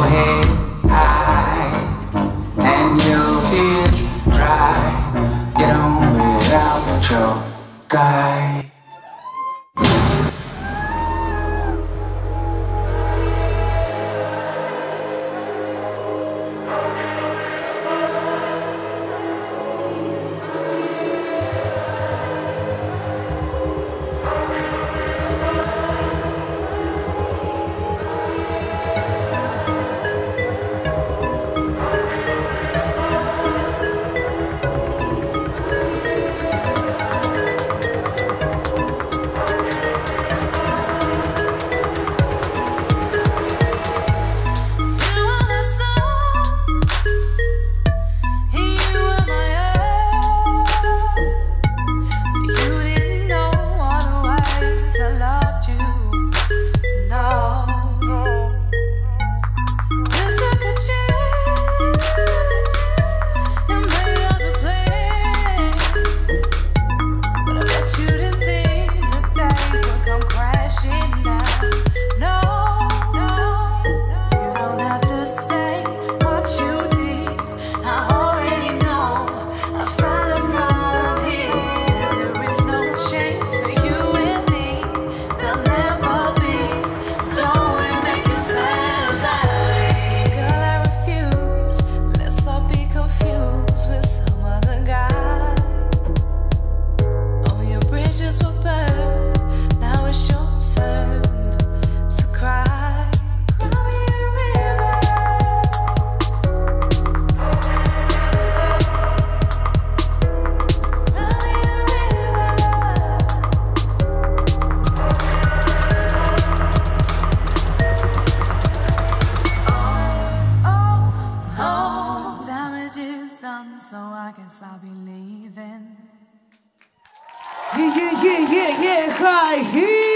head high and your tears dry. Get on without your guy. done, so I guess I'll be leaving. Yeah, yeah, yeah, yeah, yeah, hi, here.